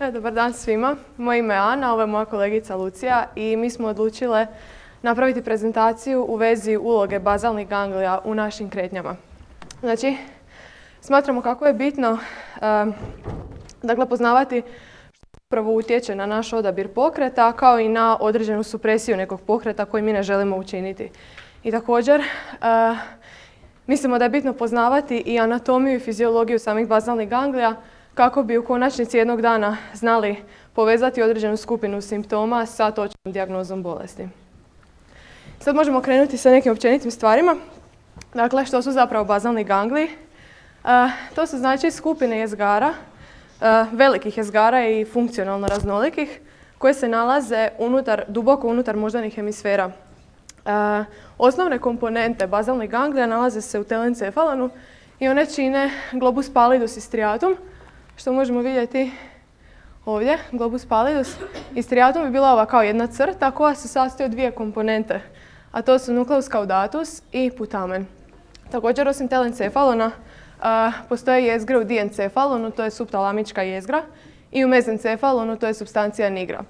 dobar dan svima. Moje ime je Ana, ovo je moja kolegica Lucija i mi smo odlučile napraviti prezentaciju u vezi uloge bazalnih ganglija u našim kretnjama. Znači, smatramo kako je bitno dakle, poznavati što upravo utječe na naš odabir pokreta kao i na određenu supresiju nekog pokreta koji mi ne želimo učiniti. I također, mislimo da je bitno poznavati i anatomiju i fiziologiju samih bazalnih ganglija kako bi u konačnici jednog dana znali povezati određenu skupinu simptoma sa točnom dijagnozom bolesti. Sad možemo krenuti sa nekim općenitim stvarima. Dakle, što su zapravo bazalni gangli? to su znači skupine jezgara, velikih jezgara i funkcionalno raznolikih, koje se nalaze duboko unutar moždanih hemisfera. osnovne komponente bazalnih ganglija nalaze se u telencefalonu i one čine globus pallidus i striatum, što možemo vidjeti ovdje, globus pallidus. I striatum bi bila ova kao jedna crta koja se sastoji od dvije komponente, a to su nucleus caudatus i putamen. Također, osim telencefalona, postoje jezgre u diencefalonu, to je subtalamička jezgra, i u mezencefalonu, to je substancija nigra.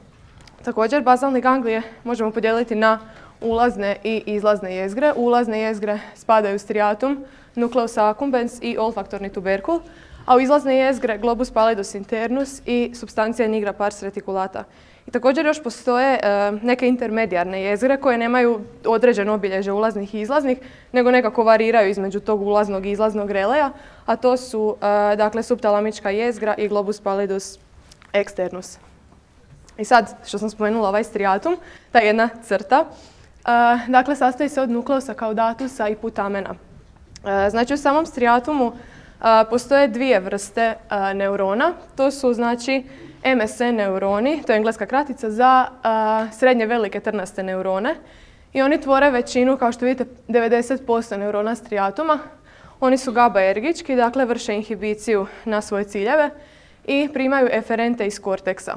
Također, bazalni ganglije možemo podijeliti na ulazne i izlazne jezgre. Ulazne jezgre spadaju striatum, nucleus accumbens i olfaktorni tuberkul, a u izlazne jezgre globus pallidus internus i substancija nigra pars reticulata. I također još postoje e, neke intermedijarne jezgre koje nemaju određeno obilježje ulaznih i izlaznih, nego nekako variraju između tog ulaznog i izlaznog releja, a to su e, dakle subtalamička jezgra i globus pallidus externus. I sad, što sam spomenula ovaj striatum, ta jedna crta, e, dakle sastoji se od nukleusa caudatusa i putamena. Znači u samom striatumu Postoje dvije vrste neurona. To su znači MSN neuroni, to je engleska kratica za srednje velike trnaste neurone. I oni tvore većinu, kao što vidite, 90% neurona striatuma. Oni su GABA-ergički, dakle vrše inhibiciju na svoje ciljeve i primaju eferente iz korteksa.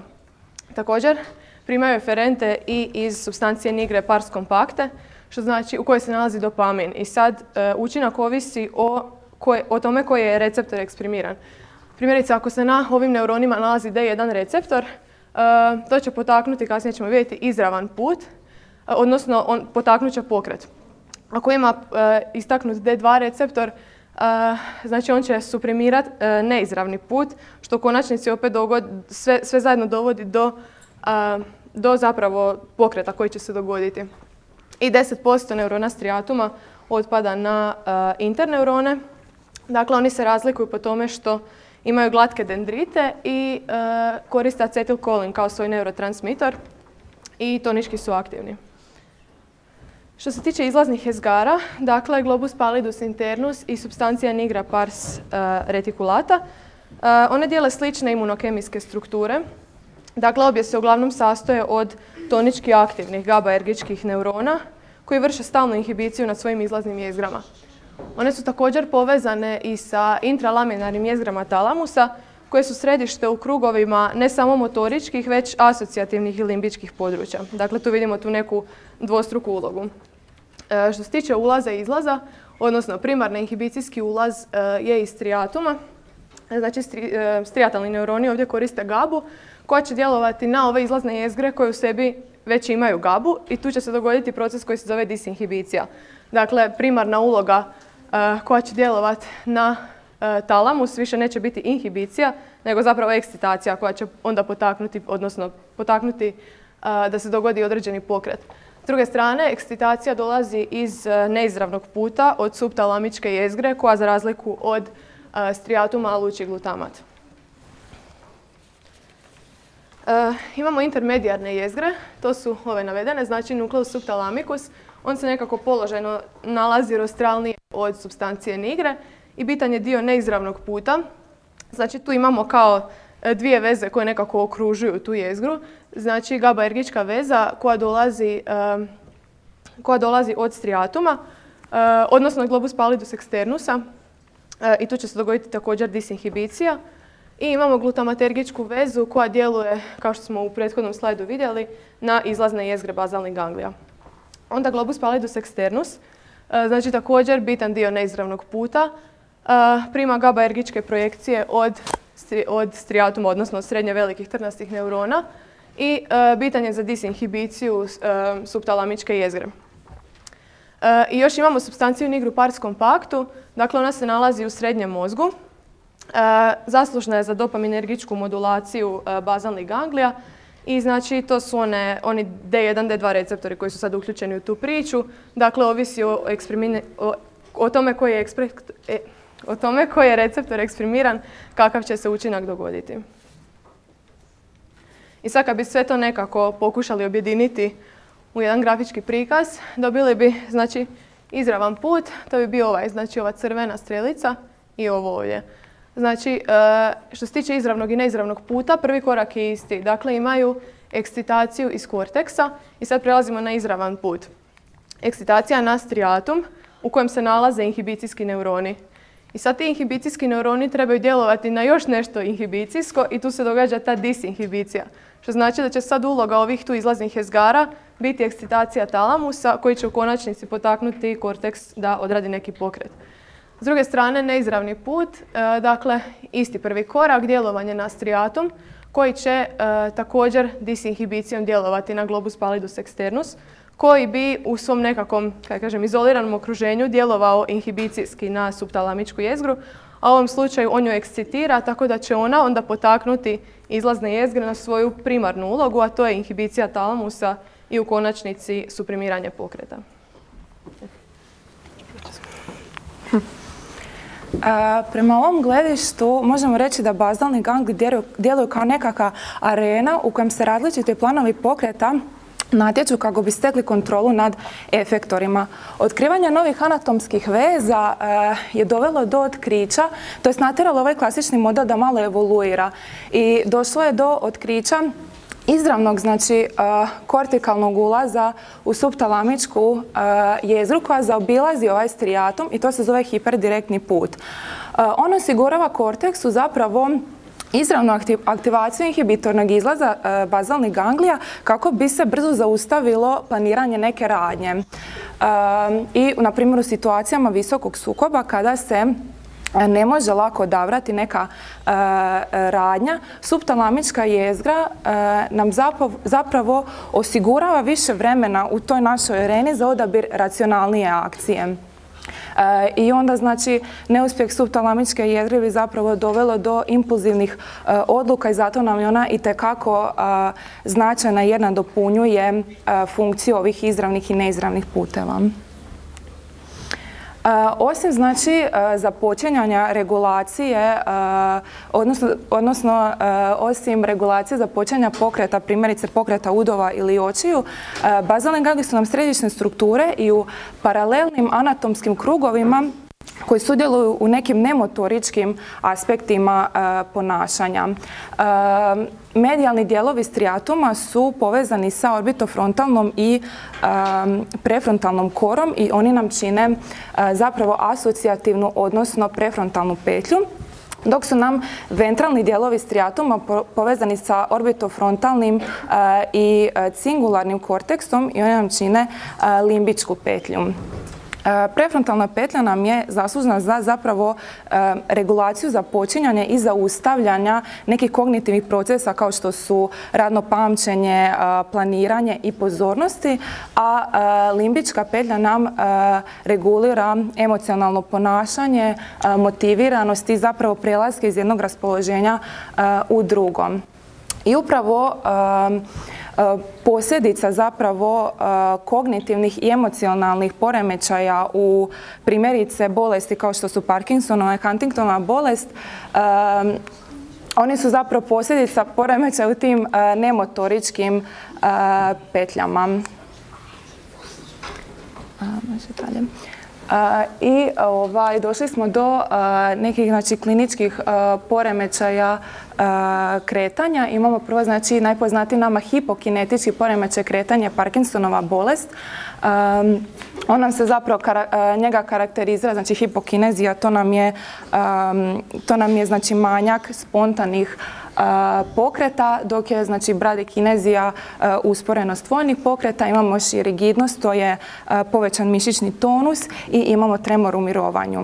Također, primaju eferente i iz substancije nigre pars compacte, što znači u kojoj se nalazi dopamin. I sad e, učinak ovisi o o tome koji je receptor eksprimiran. Primjerice, ako se na ovim neuronima nalazi D1 receptor, uh, to će potaknuti, kasnije ćemo vidjeti, izravan put, uh, odnosno on potaknut će pokret. Ako ima uh, istaknut D2 receptor, znači on će suprimirati neizravni put, što u konačnici opet sve, sve zajedno dovodi do, do zapravo pokreta koji će se dogoditi. I 10% neurona striatuma otpada na interneurone, Dakle, oni se razlikuju po tome što imaju glatke dendrite i e, koriste acetilkolin kao svoj neurotransmitor i tonički su aktivni. Što se tiče izlaznih jezgara, dakle globus pallidus internus i substancija nigra pars e, reticulata, e, one dijele slične imunokemijske strukture. Dakle, obje se uglavnom sastoje od tonički aktivnih GABA-ergičkih neurona koji vrše stalnu inhibiciju na svojim izlaznim jezgrama. One su također povezane i sa intralaminarnim jezgrama talamusa koje su središte u krugovima ne samo motoričkih, već asocijativnih i limbičkih područja. Dakle, tu vidimo tu neku dvostruku ulogu. E, što se tiče ulaza i izlaza, odnosno primarni inhibicijski ulaz e, je iz striatuma. Znači, e, strijatalni neuroni ovdje koriste GABU koja će djelovati na ove izlazne jezgre koje u sebi već imaju GABU i tu će se dogoditi proces koji se zove disinhibicija. Dakle, primarna uloga koja će djelovati na eh, talamus, više neće biti inhibicija, nego zapravo ekscitacija koja će onda potaknuti, odnosno potaknuti eh, da se dogodi određeni pokret. S druge strane, ekscitacija dolazi iz neizravnog puta od subtalamičke jezgre koja za razliku od striatuma luči glutamat. imamo intermedijarne jezgre, to su ove navedene, znači nukleus subtalamicus, on se nekako položajno nalazi rostralnije od substancije nigre i bitan je dio neizravnog puta. Znači tu imamo kao e, dvije veze koje nekako okružuju tu jezgru. Znači GABA-ergička veza koja dolazi, e, koja dolazi od striatuma, e, odnosno globus pallidus externusa i tu će se dogoditi također disinhibicija. I imamo glutamatergičku vezu koja djeluje, kao što smo u prethodnom slajdu vidjeli, na izlazne jezgre bazalnih ganglija. Onda globus pallidus externus, e, znači također bitan dio neizravnog puta, e, prima GABA-ergičke projekcije od od odnosno od srednje velikih trnastih neurona i bitan je za disinhibiciju subtalamičke jezgre. I još imamo substanciju nigru pars kompaktu, dakle ona se nalazi u srednjem mozgu. Zaslužna je za dopaminergičku modulaciju bazalnih ganglija i znači to su one, oni D1, D2 receptori koji su sad uključeni u tu priču. Dakle, ovisi o, o, o tome koji je e, o tome koji je receptor eksprimiran, kakav će se učinak dogoditi. I sad kad bi sve to nekako pokušali objediniti u jedan grafički prikaz, dobili bi znači, izravan put, to bi bio ovaj, znači ova crvena strelica i ovo ovdje. Znači, e, što se tiče izravnog i neizravnog puta, prvi korak je isti. Dakle, imaju ekscitaciju iz korteksa i sad prelazimo na izravan put. Ekscitacija na striatum u kojem se nalaze inhibicijski neuroni. I sad ti inhibicijski neuroni trebaju djelovati na još nešto inhibicijsko i tu se događa ta disinhibicija. Što znači da će sad uloga ovih tu izlaznih jezgara biti ekscitacija talamusa koji će u konačnici potaknuti korteks da odradi neki pokret. S druge strane, neizravni put, e, dakle, isti prvi korak, djelovanje na striatum, koji će e, također disinhibicijom djelovati na globus pallidus externus, koji bi u svom nekakvom, kaj kažem, izoliranom okruženju djelovao inhibicijski na subtalamičku jezgru, a u ovom slučaju on ju ekscitira, tako da će ona onda potaknuti izlazne jezgre na svoju primarnu ulogu, a to je inhibicija talamusa i u konačnici suprimiranje pokreta. Prema ovom gledištu možemo reći da bazalni gangli djeluju kao nekakva arena u kojem se različiti planovi pokreta natječu kako bi stekli kontrolu nad efektorima. Otkrivanje novih anatomskih veza je dovelo do otkrića, to je natjeralo ovaj klasični model da malo evoluira i došlo je do otkrića izravnog znači kortikalnog ulaza u subtalamičku jezgru koja zaobilazi ovaj strijatom i to se zove hiperdirektni put. On osigurava korteksu zapravo izravnu aktivaciju inhibitornog izlaza bazalnih ganglija kako bi se brzo zaustavilo planiranje neke radnje. I, na primjer, u situacijama visokog sukoba kada se E, ne može lako odabrati neka e, radnja, subtalamička jezgra e, nam zapravo, osigurava više vremena u toj našoj areni za odabir racionalnije akcije. I onda znači neuspjeh subtalamičke jezgre bi zapravo dovelo do impulzivnih odluka i zato nam je ona i tekako značajna jedna dopunjuje funkciju ovih izravnih i neizravnih puteva. Osim znači započinjanja regulacije, odnosno, odnosno osim regulacije započinjanja pokreta, primjerice pokreta udova ili očiju, bazalne gangli su nam središnje strukture i u paralelnim anatomskim krugovima koji sudjeluju u nekim nemotoričkim aspektima ponašanja. Medijalni dijelovi striatuma su povezani sa orbitofrontalnom i prefrontalnom korom i oni nam čine zapravo asocijativnu, odnosno prefrontalnu petlju dok su nam ventralni dijelovi striatuma povezani sa orbitofrontalnim i cingularnim korteksom i oni nam čine limbičku petlju. E, prefrontalna petlja nam je zaslužna za zapravo e, regulaciju za počinjanje i zaustavljanja nekih kognitivnih procesa kao što su radno pamćenje, e, planiranje i pozornosti, a limbička petlja nam regulira emocionalno ponašanje, motiviranost i zapravo prelaske iz jednog raspoloženja u drugom. I upravo posljedica zapravo e, kognitivnih i emocionalnih poremećaja u primjerice bolesti kao što su Parkinsonova i Huntingtonova bolest, e, oni su zapravo posljedica poremećaja u tim nemotoričkim petljama. I ovaj, došli smo do nekih znači, kliničkih poremećaja kretanja. Imamo prvo znači najpoznatiji nama hipokinetički poremećaj kretanja Parkinsonova bolest. on nam se zapravo njega karakterizira, znači hipokinezija, to nam je, to nam je znači manjak spontanih pokreta, dok je znači bradikinezija usporenost vojnih pokreta, imamo i rigidnost, to je povećan mišićni tonus i imamo tremor u mirovanju.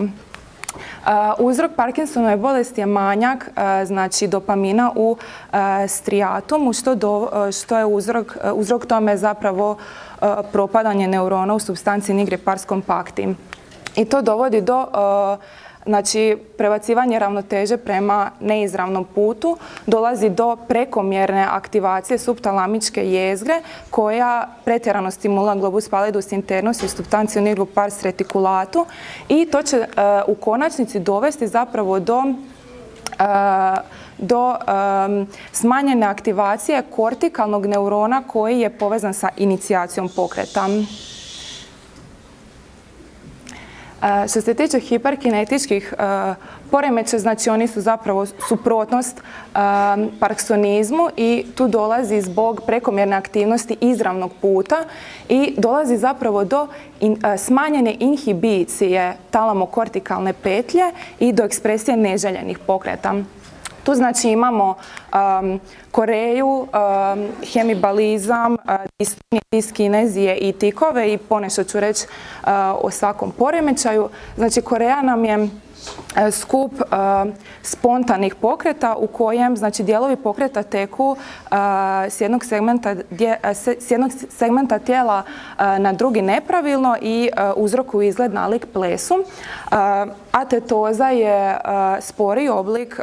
Uzrok Parkinsonove bolesti je manjak znači dopamina u strijatumu što, je uzrok, tome zapravo propadanje neurona u substanci nigre pars compacti. I to dovodi do znači prebacivanje ravnoteže prema neizravnom putu dolazi do prekomjerne aktivacije subtalamičke jezgre koja pretjerano stimula globus pallidus internus i substanciju nigra pars reticulatu i to će u konačnici dovesti zapravo do do smanjene aktivacije kortikalnog neurona koji je povezan sa inicijacijom pokreta. Što se tiče hiperkinetičkih poremeća, znači oni su zapravo suprotnost parksonizmu i tu dolazi zbog prekomjerne aktivnosti izravnog puta i dolazi zapravo do smanjene inhibicije talamokortikalne petlje i do ekspresije neželjenih pokreta. Tu znači imamo Koreju, um, hemibalizam, uh, diskinezije i tikove i ponešto ću reći o svakom poremećaju. Znači Koreja nam je skup spontanih pokreta u kojem znači dijelovi pokreta teku s jednog segmenta, s jednog segmenta tijela na drugi nepravilno i uzrokuju izgled nalik plesu. Atetoza je spori oblik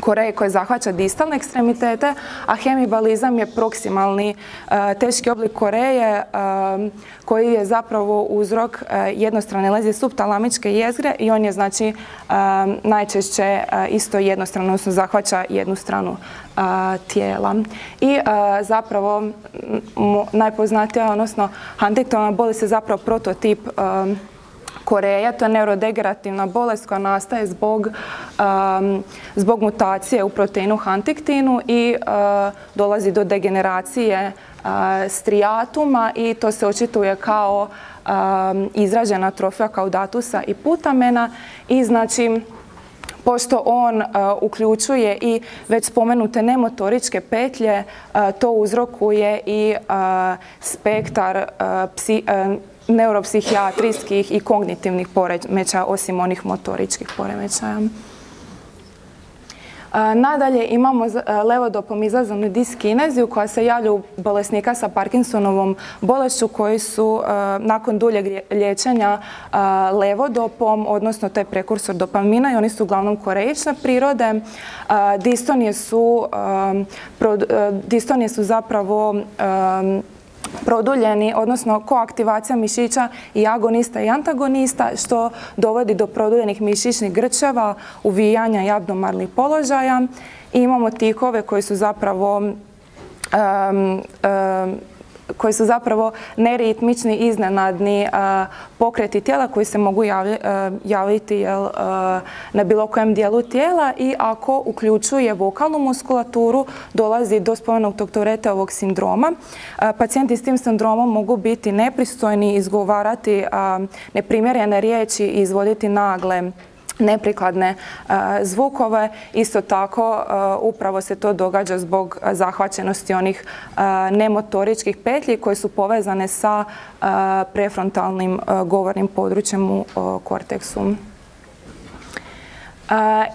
Koreje koje zahvaća distalne ekstremitete, a hemibalizam je proksimalni e, teški oblik Koreje e, koji je zapravo uzrok e, jednostrane lezije subtalamičke jezgre i on je znači najčešće isto jednostrano, odnosno zahvaća jednu stranu tijela. I zapravo najpoznatija, odnosno Huntingtonova bolest je zapravo prototip Koreja, to je neurodegenerativna bolest koja nastaje zbog, um, zbog mutacije u proteinu Huntingtinu i uh, dolazi do degeneracije uh, strijatuma i to se očituje kao um, izražena trofija kaudatusa i putamena i znači pošto on uh, uključuje i već spomenute nemotoričke petlje, to uzrokuje i spektar psi, neuropsihijatrijskih i kognitivnih poremećaja osim onih motoričkih poremećaja. Nadalje imamo levodopom izlazanu diskineziju koja se javlja u bolesnika sa Parkinsonovom bolešću koji su nakon duljeg liječenja levodopom, odnosno to je prekursor dopamina i oni su uglavnom korejične prirode. Distonije su, distonije su zapravo produljeni, odnosno koaktivacija mišića i agonista i antagonista, što dovodi do produljenih mišićnih grčeva, uvijanja i abdomarnih položaja. Imamo tikove koji su zapravo koji su zapravo neritmični, iznenadni pokreti tijela koji se mogu javiti na bilo kojem dijelu tijela i ako uključuje vokalnu muskulaturu dolazi do spomenutog ovog sindroma. Pacijenti s tim sindromom mogu biti nepristojni, izgovarati neprimjerene riječi i izvoditi nagle neprikladne e, zvukove. Isto tako e, upravo se to događa zbog zahvaćenosti onih e, nemotoričkih petlji koje su povezane sa prefrontalnim govornim područjem u korteksu.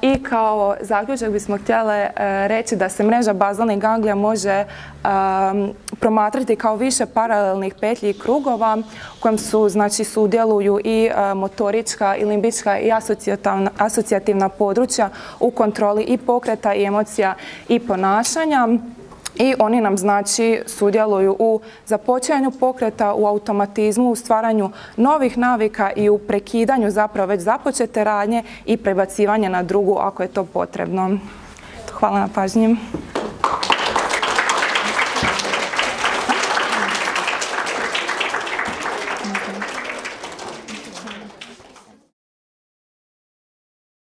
I kao zaključak bismo htjeli e, reći da se mreža bazalnih ganglija može promatrati kao više paralelnih petlji i krugova u kojem su, znači, sudjeluju i e, motorička i limbička i asocijativna područja u kontroli i pokreta i emocija i ponašanja i oni nam znači sudjeluju u započejanju pokreta, u automatizmu, u stvaranju novih navika i u prekidanju zapravo već započete radnje i prebacivanje na drugu ako je to potrebno. Hvala na pažnji.